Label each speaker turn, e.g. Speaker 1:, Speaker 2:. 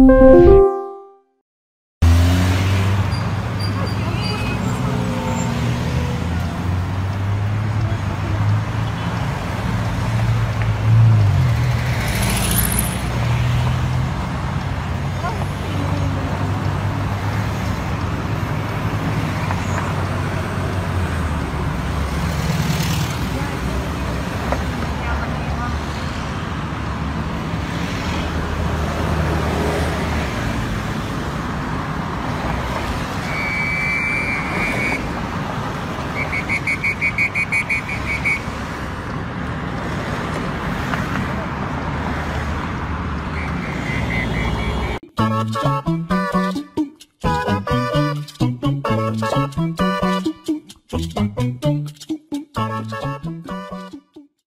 Speaker 1: Música Thank you.